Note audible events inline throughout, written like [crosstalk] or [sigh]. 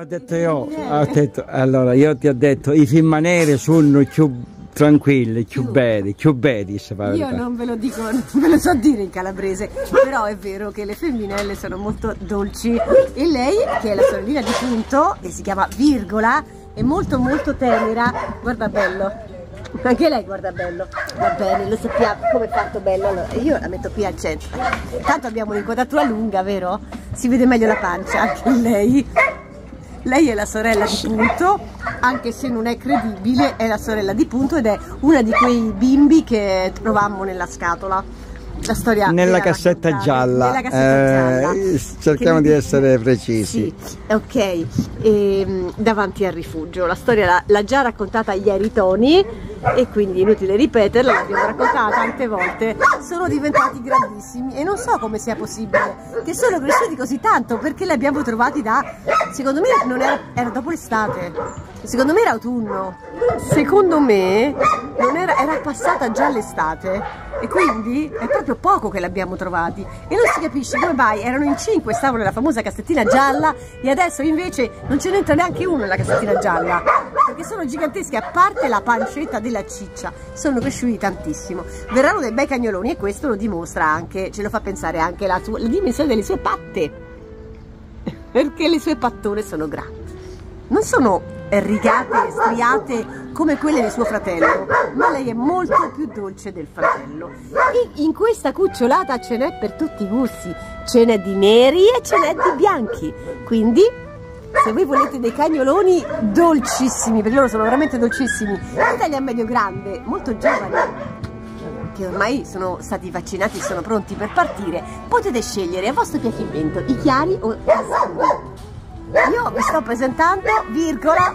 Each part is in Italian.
ho detto io, ho detto, allora io ti ho detto i film neri sono più tranquilli, più belli, più belli. Io non ve lo dico, non ve lo so dire in calabrese, però è vero che le femminelle sono molto dolci. E lei, che è la sorellina di Punto, che si chiama Virgola, è molto molto tenera, guarda bello, anche lei guarda bello, va bene, lo sappiamo come è fatto bello, allora io la metto qui al centro, tanto abbiamo un'inquadratura lunga, vero? Si vede meglio la pancia, anche lei, lei è la sorella di Punto, anche se non è credibile, è la sorella di Punto ed è una di quei bimbi che trovammo nella scatola. La storia nella cassetta gialla, nella cassetta eh, gialla. cerchiamo di essere precisi. Sì, ok. E, ehm, davanti al rifugio. La storia l'ha già raccontata ieri Tony e quindi inutile ripeterla l'abbiamo raccontata tante volte. Sono diventati grandissimi e non so come sia possibile che sono cresciuti così tanto perché li abbiamo trovati da secondo me era, era dopo l'estate secondo me era autunno. Secondo me era, era passata già l'estate. E quindi è proprio poco che l'abbiamo trovati. E non si capisce come mai. Erano in cinque stavano nella famosa cassettina gialla. E adesso invece non ce n'entra neanche uno nella cassettina gialla. Perché sono giganteschi a parte la pancetta della ciccia. Sono cresciuti tantissimo. Verranno dei bei cagnoloni e questo lo dimostra anche ce lo fa pensare anche la, sua, la dimensione delle sue patte. [laughs] Perché le sue pattone sono grandi. Non sono rigate, striate come quelle di suo fratello, ma lei è molto più dolce del fratello. E in questa cucciolata ce n'è per tutti i gusti, ce n'è di neri e ce n'è di bianchi, quindi se voi volete dei cagnoloni dolcissimi, perché loro sono veramente dolcissimi, in taglia medio grande, molto giovani, che ormai sono stati vaccinati e sono pronti per partire, potete scegliere a vostro piacimento i chiari o i scuri. Vi sto presentando, virgola,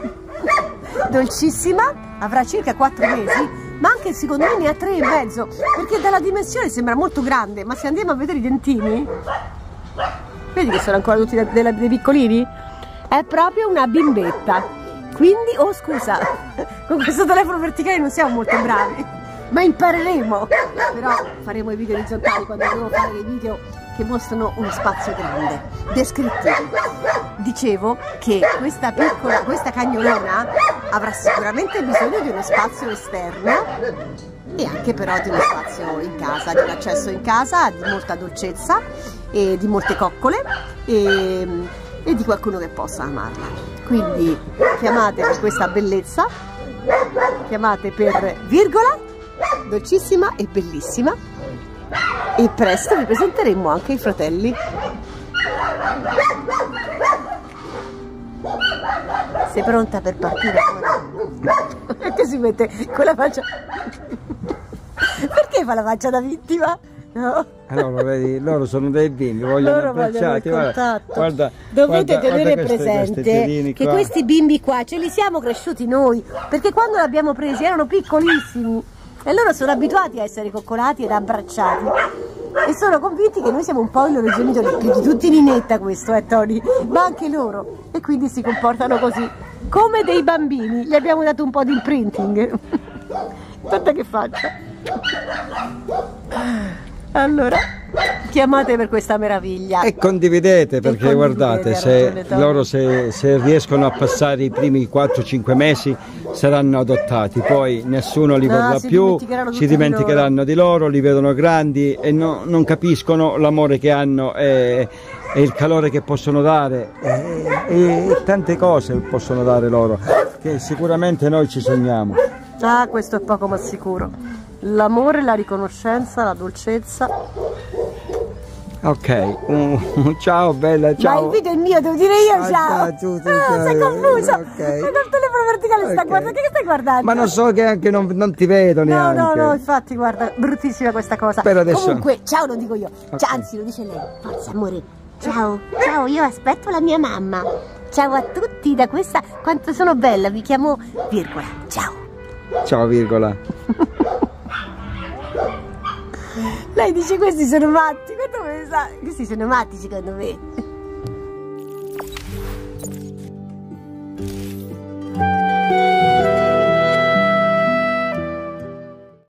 dolcissima, avrà circa 4 mesi, ma anche secondo me ne ha 3 e mezzo, perché dalla dimensione sembra molto grande, ma se andiamo a vedere i dentini, vedi che sono ancora tutti dei, dei piccolini? È proprio una bimbetta. Quindi, oh scusa, [laughs] con questo telefono verticale non siamo molto bravi, ma impareremo. Però faremo i video orizzontali quando devo fare i video che mostrano uno spazio grande, descrittivi. Dicevo che questa piccola, questa cagnolona avrà sicuramente bisogno di uno spazio esterno e anche però di uno spazio in casa, di un accesso in casa, di molta dolcezza e di molte coccole e, e di qualcuno che possa amarla. Quindi chiamate per questa bellezza, chiamate per virgola, dolcissima e bellissima e presto vi presenteremo anche i fratelli. Sei pronta per partire? [laughs] che si mette con la faccia... Perché fa la faccia da vittima? No. Allora, vedi, loro sono dei bimbi, vogliono loro abbracciati. Guarda, guarda, Dovete guarda, tenere guarda presente questi, che questi bimbi qua ce li siamo cresciuti noi, perché quando li abbiamo presi erano piccolissimi e loro sono abituati a essere coccolati ed abbracciati. E sono convinti che noi siamo un po' i loro genitori, più di tutti Ninetta questo eh, Tony, ma anche loro. E quindi si comportano così, come dei bambini, gli abbiamo dato un po' di imprinting, guarda che faccia. Allora, chiamate per questa meraviglia. E condividete perché e guardate, se loro se, se, riescono a passare i primi 4-5 mesi saranno adottati, poi nessuno li vorrà si più, si dimenticheranno di loro. di loro, li vedono grandi e no, non capiscono l'amore che hanno e, e, il calore che possono dare e, e tante cose possono dare loro, che sicuramente noi ci sogniamo. Ah, questo è poco ma sicuro l'amore, la riconoscenza, la dolcezza. Ok, uh, ciao bella, ciao. Ma il video è mio, devo dire io ah, ciao. Tu, tu, ah, sei confuso. Okay. Ma dal telefono verticale okay. sta guardando, che stai guardando? Ma non so che anche non, non ti vedo neanche. No, no, no, infatti guarda, bruttissima questa cosa. Per adesso... Comunque, ciao non dico io, okay. ciao, anzi lo dice lei. Forza amore. Ciao, ciao, io aspetto la mia mamma. Ciao a tutti da questa, quanto sono bella, mi chiamo Virgola. Ciao. Ciao Virgola. [laughs] Lei dice questi sono matti, sa? Questi sono matti secondo me.